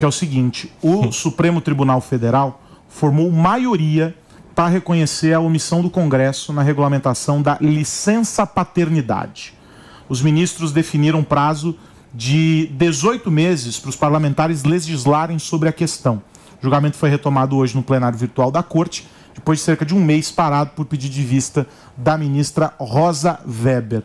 que é o seguinte: o Supremo Tribunal Federal formou maioria para reconhecer a omissão do Congresso na regulamentação da licença paternidade. Os ministros definiram prazo de 18 meses para os parlamentares legislarem sobre a questão. O julgamento foi retomado hoje no plenário virtual da Corte, depois de cerca de um mês parado por pedido de vista da ministra Rosa Weber.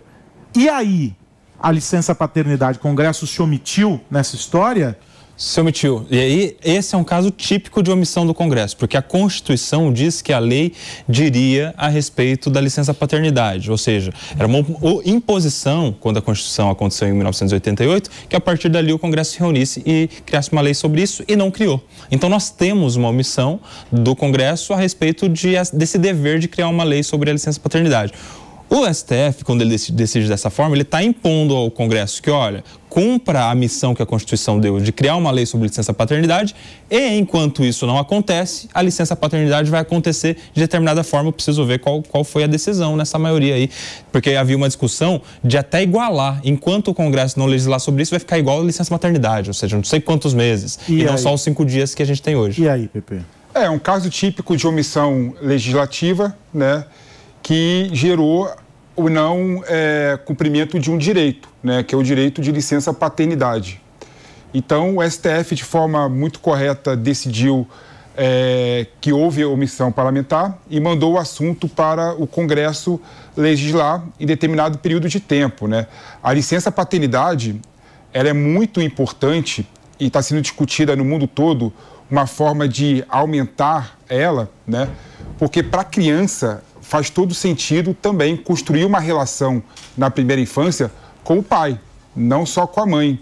E aí, a licença paternidade, o Congresso se omitiu nessa história? Se omitiu. E aí, esse é um caso típico de omissão do Congresso, porque a Constituição diz que a lei diria a respeito da licença paternidade, ou seja, era uma imposição, quando a Constituição aconteceu em 1988, que a partir dali o Congresso se reunisse e criasse uma lei sobre isso e não criou. Então, nós temos uma omissão do Congresso a respeito de, desse dever de criar uma lei sobre a licença paternidade. O STF, quando ele decide dessa forma, ele está impondo ao Congresso que, olha, cumpra a missão que a Constituição deu de criar uma lei sobre licença paternidade e, enquanto isso não acontece, a licença paternidade vai acontecer de determinada forma. Eu preciso ver qual, qual foi a decisão nessa maioria aí, porque havia uma discussão de até igualar. Enquanto o Congresso não legislar sobre isso, vai ficar igual a licença maternidade, ou seja, não sei quantos meses, e, e não só os cinco dias que a gente tem hoje. E aí, Pepe? É um caso típico de omissão legislativa, né, que gerou o não é, cumprimento de um direito, né, que é o direito de licença paternidade. Então, o STF, de forma muito correta, decidiu é, que houve omissão parlamentar e mandou o assunto para o Congresso legislar em determinado período de tempo. Né? A licença paternidade ela é muito importante e está sendo discutida no mundo todo uma forma de aumentar ela, né? porque para a criança faz todo sentido também construir uma relação na primeira infância com o pai, não só com a mãe.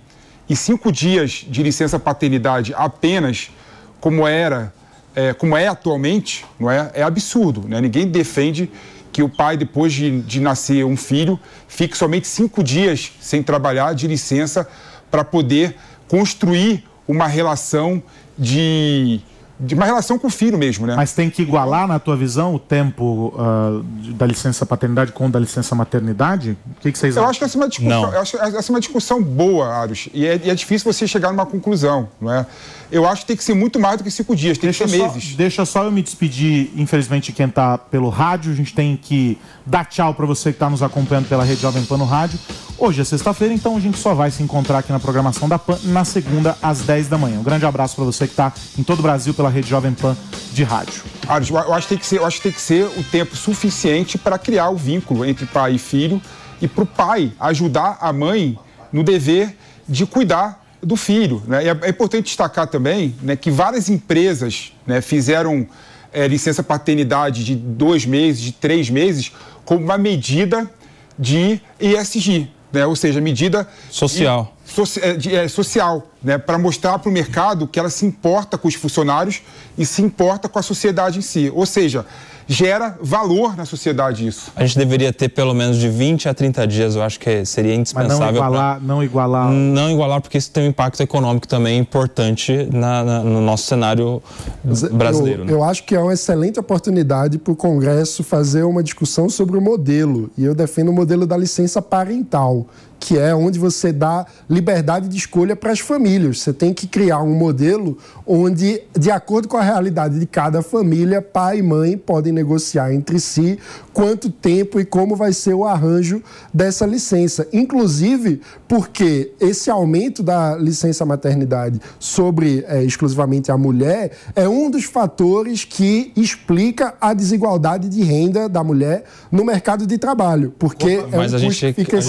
E cinco dias de licença paternidade apenas, como era, é, como é atualmente, não é, é absurdo. Né? Ninguém defende que o pai, depois de, de nascer um filho, fique somente cinco dias sem trabalhar de licença para poder construir uma relação de de uma relação com o filho mesmo, né? Mas tem que igualar, na tua visão, o tempo uh, da licença paternidade com o da licença maternidade? O que, que vocês eu acham? Acho que essa é uma discussão, eu acho essa é uma discussão boa, Aros, e é, e é, difícil você chegar numa conclusão, não é? Eu acho que tem que ser muito mais do que cinco dias, tem deixa que ser só, meses. Deixa só eu me despedir, infelizmente, quem está pelo rádio, a gente tem que dar tchau para você que está nos acompanhando pela Rede Jovem Pan no rádio. Hoje é sexta-feira, então a gente só vai se encontrar aqui na programação da PAN na segunda, às 10 da manhã. Um grande abraço para você que está em todo o Brasil pela Rede Jovem Pan de rádio. Eu acho que tem que ser, eu acho que tem que ser o tempo suficiente para criar o vínculo entre pai e filho e para o pai ajudar a mãe no dever de cuidar do filho. Né? É, é, importante destacar também né, que várias empresas né, fizeram é, licença paternidade de dois meses, de três meses, como uma medida de ESG, né? ou seja, medida social, de, social né? para mostrar para o mercado que ela se importa com os funcionários e se importa com a sociedade em si. Ou seja, gera valor na sociedade isso. A gente deveria ter pelo menos de 20 a 30 dias, eu acho que seria indispensável. Mas não igualar, pra... não igualar. Não igualar, porque isso tem um impacto econômico também importante na, na, no nosso cenário brasileiro. Eu, né? eu acho que é uma excelente oportunidade para o Congresso fazer uma discussão sobre o modelo. E eu defendo o modelo da licença parental que é onde você dá liberdade de escolha para as famílias. Você tem que criar um modelo onde, de acordo com a realidade de cada família, pai e mãe podem negociar entre si quanto tempo e como vai ser o arranjo dessa licença. Inclusive porque esse aumento da licença maternidade sobre é, exclusivamente a mulher é um dos fatores que explica a desigualdade de renda da mulher no mercado de trabalho, porque Mas é um custo que fica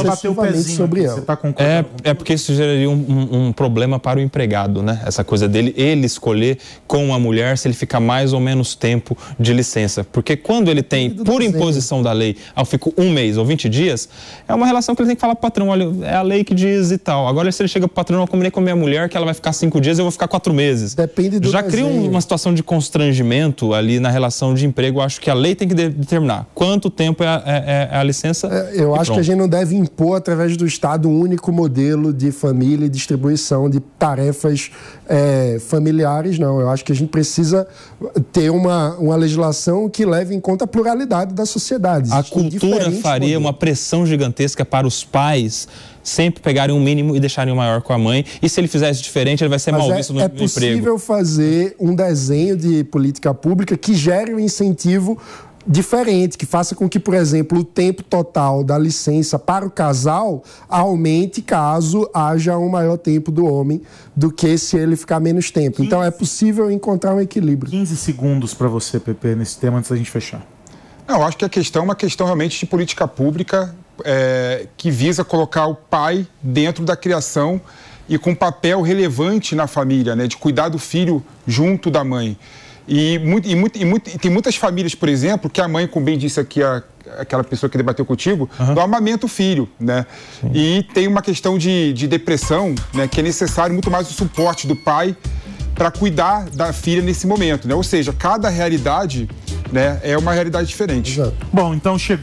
sobre ela. Tá é, é porque isso geraria um, um, um, problema para o empregado, né? Essa coisa dele, ele escolher com a mulher se ele fica mais ou menos tempo de licença. Porque quando ele tem, por imposição da lei, eu fico um mês ou 20 dias, é uma relação que ele tem que falar para o patrão, olha, é a lei que diz e tal. Agora, se ele chega para o patrão, eu combinei com a minha mulher que ela vai ficar cinco dias, eu vou ficar quatro meses. Depende do Já cria uma situação de constrangimento ali na relação de emprego. Eu acho que a lei tem que determinar quanto tempo é a, é, é a licença. É, eu acho pronto. que a gente não deve impor através do Estado um único modelo de família e distribuição de tarefas é, familiares, não. Eu acho que a gente precisa ter uma, uma legislação que leve em conta a pluralidade da sociedade. A cultura faria uma pressão gigantesca para os pais sempre pegarem um mínimo e deixarem o maior com a mãe. E se ele fizesse diferente, ele vai ser Mas mal é, visto no, é no emprego. É possível fazer um desenho de política pública que gere um incentivo diferente, que faça com que, por exemplo, o tempo total da licença para o casal aumente caso haja um maior tempo do homem do que se ele ficar menos tempo. 15, então é possível encontrar um equilíbrio. 15 segundos para você, Pepe, nesse tema antes da gente fechar. Não, eu acho que a questão é uma questão realmente de política pública é, que visa colocar o pai dentro da criação e com um papel relevante na família, né, de cuidar do filho junto da mãe. E, muito, e, muito, e, muito, e, tem muitas famílias, por exemplo, que a mãe, como bem disse aqui a, aquela pessoa que debateu contigo, uhum. não amamenta o filho, né? Sim. E tem uma questão de, de depressão, né? Que é necessário muito mais o suporte do pai para cuidar da filha nesse momento, né? Ou seja, cada realidade né, é uma realidade diferente. Exato. Bom, então chegou